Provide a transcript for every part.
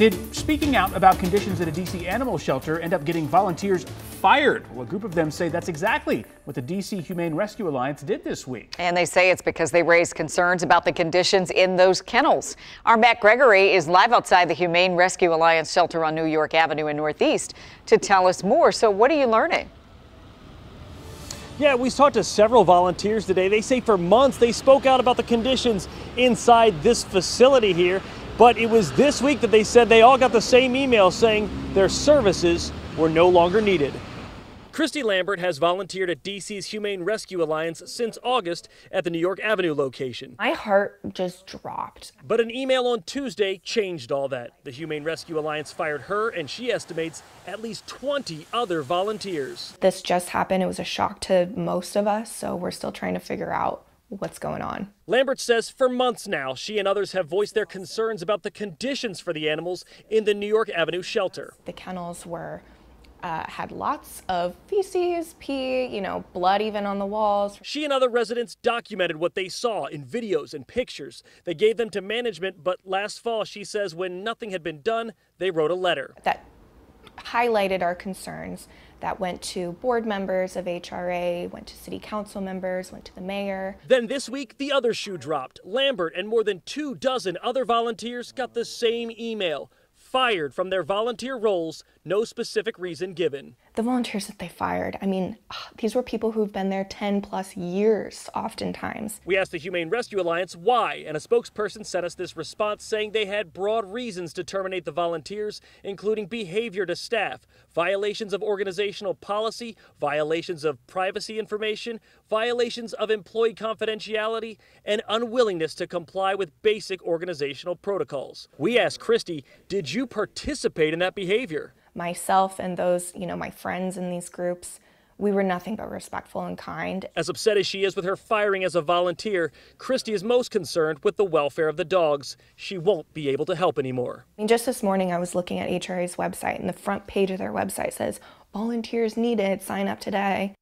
Did speaking out about conditions at a DC animal shelter end up getting volunteers fired? Well, a group of them say that's exactly what the DC Humane Rescue Alliance did this week. And they say it's because they raised concerns about the conditions in those kennels. Our Matt Gregory is live outside the Humane Rescue Alliance shelter on New York Avenue in Northeast to tell us more. So, what are you learning? Yeah, we talked to several volunteers today. They say for months they spoke out about the conditions inside this facility here. But it was this week that they said they all got the same email saying their services were no longer needed. Christy Lambert has volunteered at DC's Humane Rescue Alliance since August at the New York Avenue location. My heart just dropped. But an email on Tuesday changed all that. The Humane Rescue Alliance fired her, and she estimates at least 20 other volunteers. This just happened. It was a shock to most of us, so we're still trying to figure out what's going on. Lambert says for months now, she and others have voiced their concerns about the conditions for the animals in the New York Avenue shelter. The kennels were uh, had lots of feces, pee, you know, blood even on the walls. She and other residents documented what they saw in videos and pictures. They gave them to management, but last fall, she says, when nothing had been done, they wrote a letter. That highlighted our concerns that went to board members of HRA, went to city council members, went to the mayor. Then this week, the other shoe dropped. Lambert and more than two dozen other volunteers got the same email fired from their volunteer roles, no specific reason given. The volunteers that they fired, I mean, ah, these were people who've been there 10 plus years, oftentimes. We asked the Humane Rescue Alliance why, and a spokesperson sent us this response saying they had broad reasons to terminate the volunteers, including behavior to staff, violations of organizational policy, violations of privacy information, violations of employee confidentiality, and unwillingness to comply with basic organizational protocols. We asked Christy, did you participate in that behavior? Myself and those, you know, my friends in these groups, we were nothing but respectful and kind. As upset as she is with her firing as a volunteer, Christy is most concerned with the welfare of the dogs. She won't be able to help anymore. I mean, just this morning, I was looking at HRA's website, and the front page of their website says, Volunteers needed, sign up today.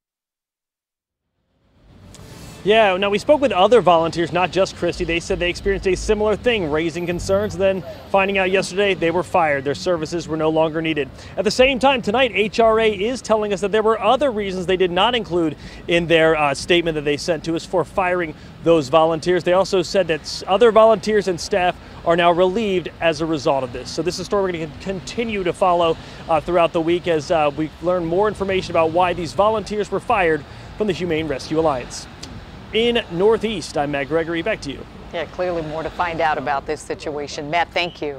Yeah, now we spoke with other volunteers, not just Christy. They said they experienced a similar thing, raising concerns, then finding out yesterday they were fired. Their services were no longer needed. At the same time, tonight, HRA is telling us that there were other reasons they did not include in their uh, statement that they sent to us for firing those volunteers. They also said that other volunteers and staff are now relieved as a result of this. So this is a story we're going to continue to follow uh, throughout the week as uh, we learn more information about why these volunteers were fired from the Humane Rescue Alliance in Northeast. I'm Matt Gregory. Back to you. Yeah, clearly more to find out about this situation. Matt, thank you.